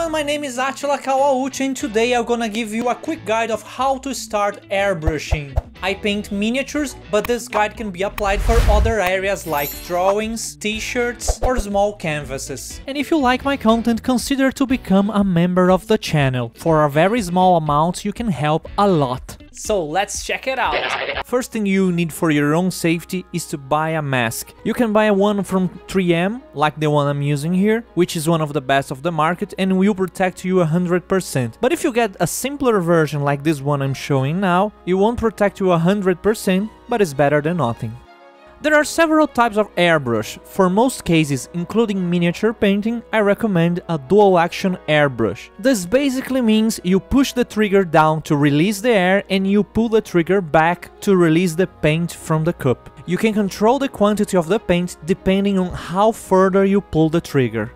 everyone, my name is Attila Kawauchi and today I'm gonna give you a quick guide of how to start airbrushing. I paint miniatures, but this guide can be applied for other areas like drawings, t-shirts or small canvases. And if you like my content, consider to become a member of the channel. For a very small amount you can help a lot. So let's check it out. First thing you need for your own safety is to buy a mask. You can buy one from 3M, like the one I'm using here, which is one of the best of the market and will protect you 100%. But if you get a simpler version like this one I'm showing now, it won't protect you 100%, but it's better than nothing. There are several types of airbrush. For most cases, including miniature painting, I recommend a dual action airbrush. This basically means you push the trigger down to release the air and you pull the trigger back to release the paint from the cup. You can control the quantity of the paint depending on how further you pull the trigger.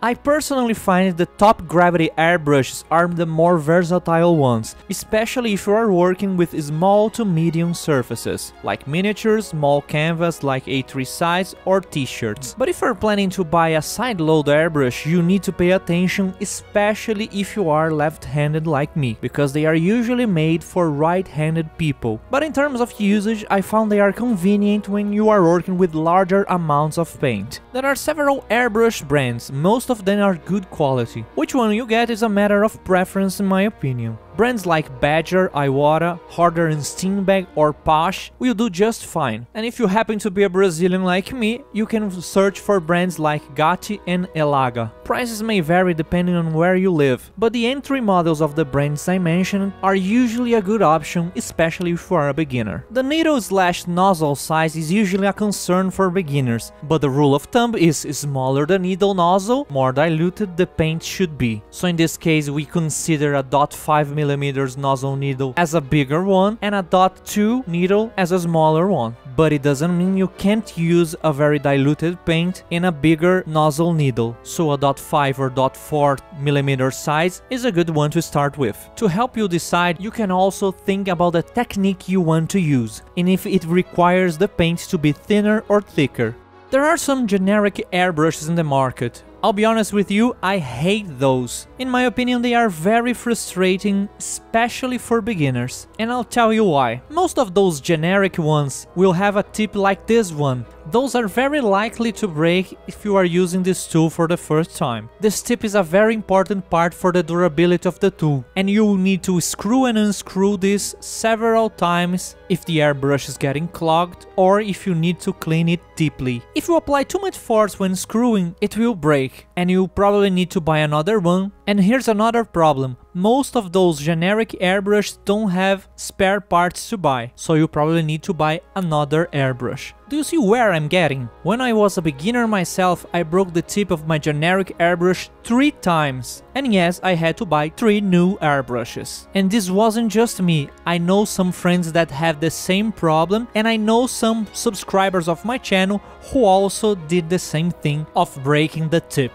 I personally find the top gravity airbrushes are the more versatile ones, especially if you are working with small to medium surfaces, like miniatures, small canvas like A3 size or t-shirts. But if you're planning to buy a side-load airbrush, you need to pay attention, especially if you are left-handed like me, because they are usually made for right-handed people. But in terms of usage, I found they are convenient when you are working with larger amounts of paint. There are several airbrush brands, most most of them are good quality. Which one you get is a matter of preference in my opinion. Brands like Badger, Iwata, Harder and Steenbeck or Paasche will do just fine. And if you happen to be a Brazilian like me, you can search for brands like Gatti and Elaga. Prices may vary depending on where you live, but the entry models of the brands I mentioned are usually a good option, especially if you are a beginner. The needle slash nozzle size is usually a concern for beginners, but the rule of thumb is smaller the needle nozzle, more diluted the paint should be. So in this case we consider a .5mm millimeters nozzle needle as a bigger one and a dot 2 needle as a smaller one. But it doesn't mean you can't use a very diluted paint in a bigger nozzle needle, so a dot 5 or dot 4 millimeter size is a good one to start with. To help you decide, you can also think about the technique you want to use, and if it requires the paint to be thinner or thicker. There are some generic airbrushes in the market, I'll be honest with you, I hate those. In my opinion, they are very frustrating, especially for beginners. And I'll tell you why. Most of those generic ones will have a tip like this one, those are very likely to break if you are using this tool for the first time. This tip is a very important part for the durability of the tool, and you will need to screw and unscrew this several times if the airbrush is getting clogged or if you need to clean it deeply. If you apply too much force when screwing, it will break, and you'll probably need to buy another one. And here's another problem, most of those generic airbrushes don't have spare parts to buy, so you probably need to buy another airbrush. Do you see where I'm getting? When I was a beginner myself, I broke the tip of my generic airbrush three times. And yes, I had to buy three new airbrushes. And this wasn't just me, I know some friends that have the same problem and I know some subscribers of my channel who also did the same thing of breaking the tip.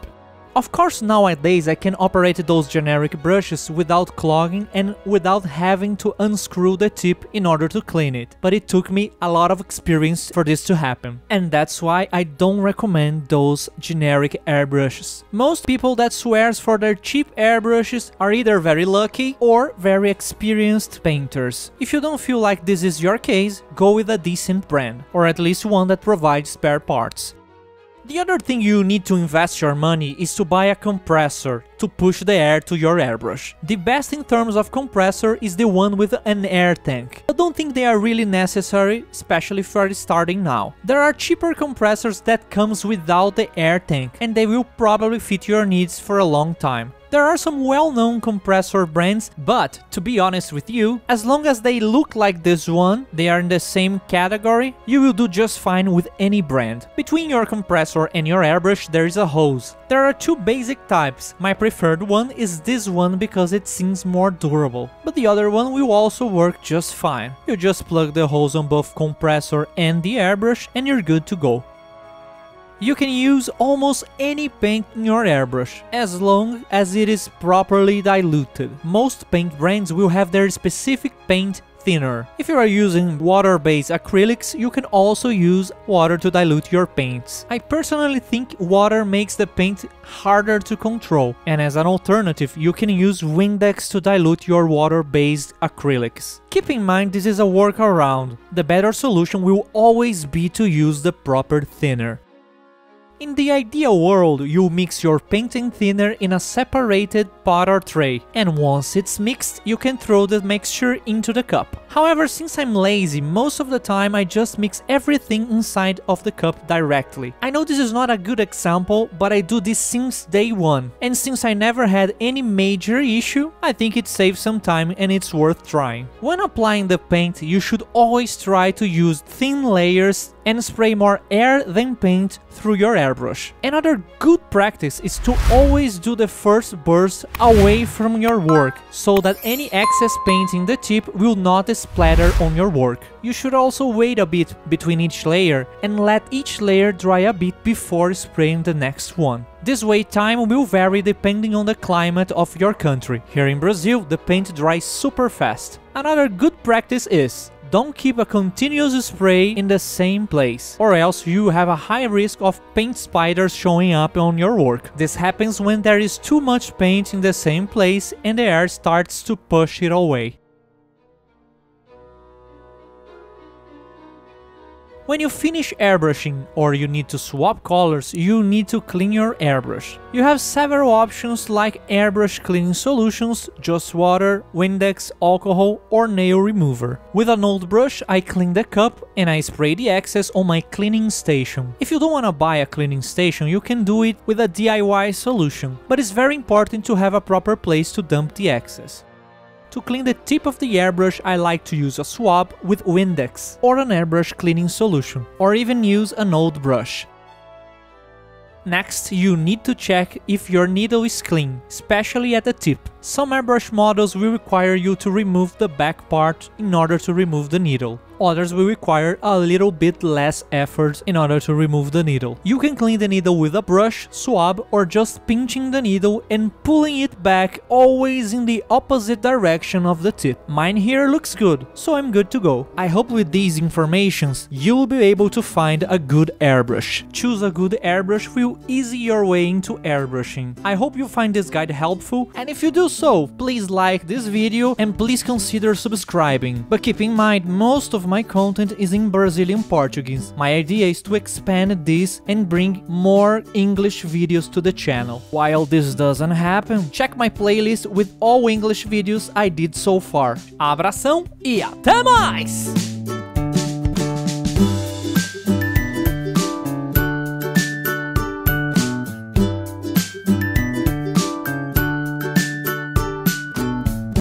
Of course nowadays I can operate those generic brushes without clogging and without having to unscrew the tip in order to clean it, but it took me a lot of experience for this to happen. And that's why I don't recommend those generic airbrushes. Most people that swears for their cheap airbrushes are either very lucky or very experienced painters. If you don't feel like this is your case, go with a decent brand, or at least one that provides spare parts. The other thing you need to invest your money is to buy a compressor to push the air to your airbrush. The best in terms of compressor is the one with an air tank. I don't think they are really necessary, especially for starting now. There are cheaper compressors that comes without the air tank and they will probably fit your needs for a long time. There are some well-known compressor brands, but to be honest with you, as long as they look like this one, they are in the same category, you will do just fine with any brand. Between your compressor and your airbrush there is a hose. There are two basic types, my preferred one is this one because it seems more durable, but the other one will also work just fine. You just plug the hose on both compressor and the airbrush and you're good to go. You can use almost any paint in your airbrush, as long as it is properly diluted. Most paint brands will have their specific paint thinner. If you are using water-based acrylics, you can also use water to dilute your paints. I personally think water makes the paint harder to control, and as an alternative, you can use Windex to dilute your water-based acrylics. Keep in mind this is a workaround. The better solution will always be to use the proper thinner. In the ideal world, you mix your painting thinner in a separated pot or tray, and once it's mixed, you can throw the mixture into the cup. However, since I'm lazy, most of the time I just mix everything inside of the cup directly. I know this is not a good example, but I do this since day one, and since I never had any major issue, I think it saves some time and it's worth trying. When applying the paint, you should always try to use thin layers and spray more air than paint through your airbrush. Another good practice is to always do the first burst away from your work, so that any excess paint in the tip will not splatter on your work. You should also wait a bit between each layer and let each layer dry a bit before spraying the next one. This way time will vary depending on the climate of your country. Here in Brazil, the paint dries super fast. Another good practice is don't keep a continuous spray in the same place, or else you have a high risk of paint spiders showing up on your work. This happens when there is too much paint in the same place and the air starts to push it away. When you finish airbrushing or you need to swap colors, you need to clean your airbrush. You have several options like airbrush cleaning solutions, just water, Windex, alcohol or nail remover. With an old brush, I clean the cup and I spray the excess on my cleaning station. If you don't want to buy a cleaning station, you can do it with a DIY solution, but it's very important to have a proper place to dump the excess. To clean the tip of the airbrush I like to use a swab with Windex or an airbrush cleaning solution, or even use an old brush. Next, you need to check if your needle is clean, especially at the tip. Some airbrush models will require you to remove the back part in order to remove the needle others will require a little bit less effort in order to remove the needle. You can clean the needle with a brush, swab, or just pinching the needle and pulling it back always in the opposite direction of the tip. Mine here looks good, so I'm good to go. I hope with these informations you'll be able to find a good airbrush. Choose a good airbrush will ease your way into airbrushing. I hope you find this guide helpful and if you do so, please like this video and please consider subscribing. But keep in mind, most of my content is in Brazilian Portuguese. My idea is to expand this and bring more English videos to the channel. While this doesn't happen, check my playlist with all English videos I did so far. Abração e até mais!